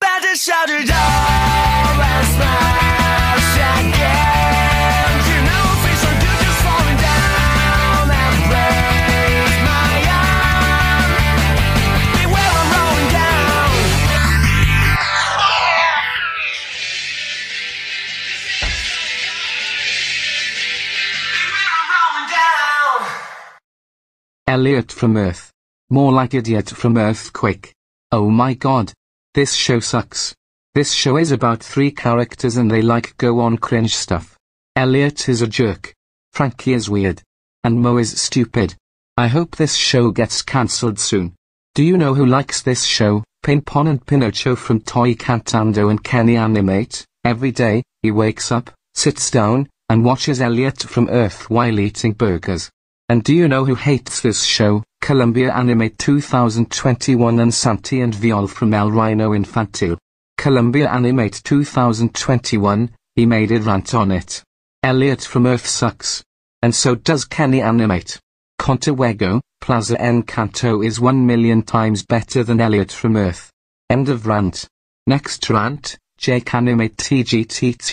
just shouted all and again. You know, just falling down and break my I'm rolling down. Elliott from Earth. More like idiot from Earthquake. Oh my god. This show sucks. This show is about three characters and they like go on cringe stuff. Elliott is a jerk. Frankie is weird. And Mo is stupid. I hope this show gets cancelled soon. Do you know who likes this show? Pinpon and Pinocchio from Toy Cantando and Kenny Animate. Every day, he wakes up, sits down, and watches Elliott from Earth while eating burgers. And do you know who hates this show? Columbia Animate 2021 and Santi and Viol from El Reino Infantil. Columbia Animate 2021, he made a rant on it. Elliott from Earth sucks. And so does Kenny Animate. Contawego, Plaza Encanto is 1 million times better than Elliott from Earth. End of rant. Next rant, Jake Animate TGTT.